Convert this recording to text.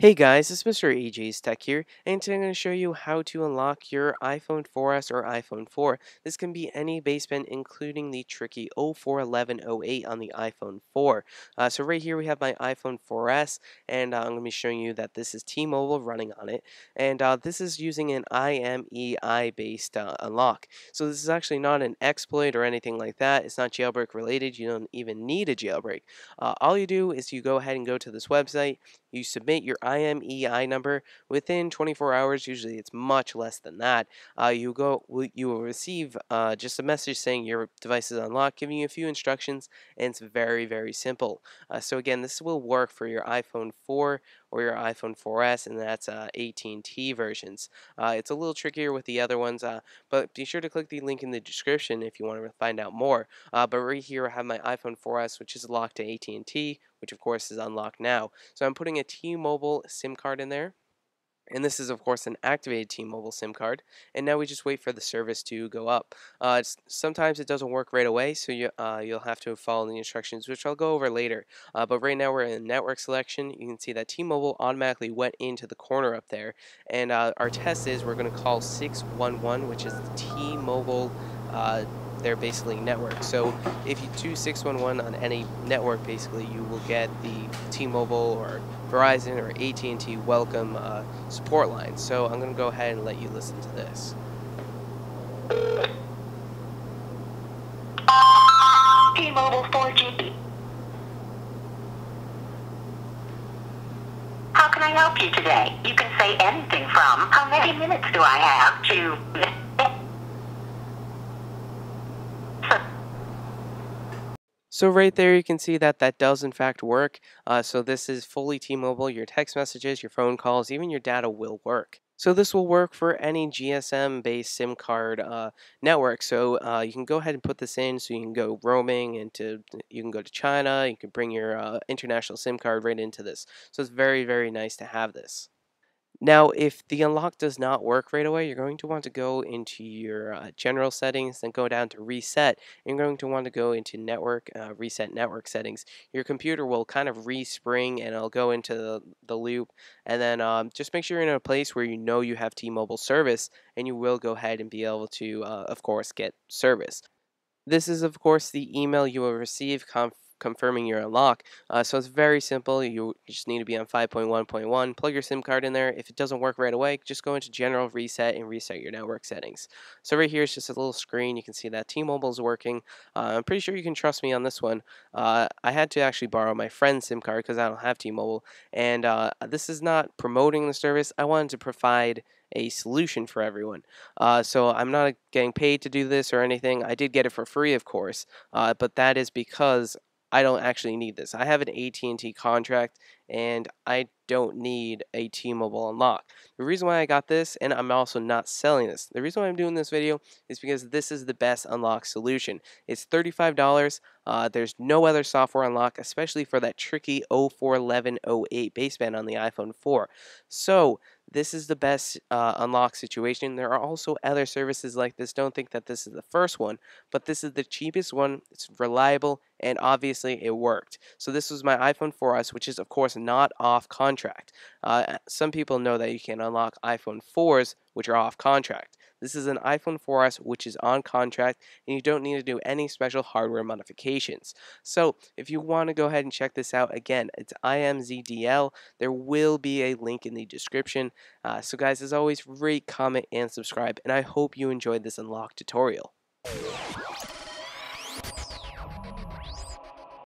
Hey guys, it's Mr. AJ's Tech here, and today I'm going to show you how to unlock your iPhone 4S or iPhone 4. This can be any baseband, including the tricky 041108 on the iPhone 4. Uh, so right here we have my iPhone 4S, and uh, I'm going to be showing you that this is T-Mobile running on it, and uh, this is using an IMEI-based uh, unlock. So this is actually not an exploit or anything like that. It's not jailbreak related. You don't even need a jailbreak. Uh, all you do is you go ahead and go to this website, you submit your IMEI number within 24 hours. Usually, it's much less than that. Uh, you go, you will receive uh, just a message saying your device is unlocked, giving you a few instructions, and it's very, very simple. Uh, so again, this will work for your iPhone 4 or your iPhone 4S, and that's uh, AT&T versions. Uh, it's a little trickier with the other ones, uh, but be sure to click the link in the description if you want to find out more. Uh, but right here, I have my iPhone 4S, which is locked to AT&T, which of course is unlocked now. So I'm putting a T-Mobile SIM card in there. And this is, of course, an activated T-Mobile SIM card. And now we just wait for the service to go up. Uh, sometimes it doesn't work right away, so you, uh, you'll have to follow the instructions, which I'll go over later. Uh, but right now we're in network selection. You can see that T-Mobile automatically went into the corner up there. And uh, our test is we're going to call 611, which is the T-Mobile their basically network. So if you do 611 on any network, basically you will get the T-Mobile or Verizon or AT&T welcome uh, support line. So I'm going to go ahead and let you listen to this. T-Mobile 4G. How can I help you today? You can say anything from, how many minutes do I have, to So right there you can see that that does in fact work. Uh, so this is fully T-Mobile. Your text messages, your phone calls, even your data will work. So this will work for any GSM-based SIM card uh, network. So uh, you can go ahead and put this in so you can go roaming into, you can go to China, you can bring your uh, international SIM card right into this. So it's very, very nice to have this. Now, if the unlock does not work right away, you're going to want to go into your uh, general settings, then go down to reset. And you're going to want to go into network, uh, reset network settings. Your computer will kind of respring and it'll go into the, the loop. And then um, just make sure you're in a place where you know you have T-Mobile service and you will go ahead and be able to, uh, of course, get service. This is, of course, the email you will receive confirming your unlock. Uh, so it's very simple. You, just need to be on 5.1.1, plug your SIM card in there. If it doesn't work right away, just go into general reset and reset your network settings. So right here is just a little screen. You can see that T-Mobile is working. Uh, I'm pretty sure you can trust me on this one. Uh, I had to actually borrow my friend's SIM card because I don't have T-Mobile. And uh, this is not promoting the service. I wanted to provide a solution for everyone. Uh, so I'm not getting paid to do this or anything. I did get it for free, of course, uh, but that is because I don't actually need this. I have an AT&T contract and I don't need a T-Mobile unlock. The reason why I got this, and I'm also not selling this, the reason why I'm doing this video is because this is the best unlock solution. It's $35. Uh, there's no other software unlock, especially for that tricky 041108 baseband on the iPhone 4. So this is the best uh, unlock situation. There are also other services like this. Don't think that this is the first one, but this is the cheapest one. It's reliable, and obviously it worked. So this was my iPhone 4S, which is of course not off contract. Uh, some people know that you can unlock iPhone 4s, which are off contract. This is an iPhone 4S which is on contract and you don't need to do any special hardware modifications. So if you want to go ahead and check this out, again, it's IMZDL. There will be a link in the description. Uh, so guys, as always, rate, comment, and subscribe. And I hope you enjoyed this unlock tutorial.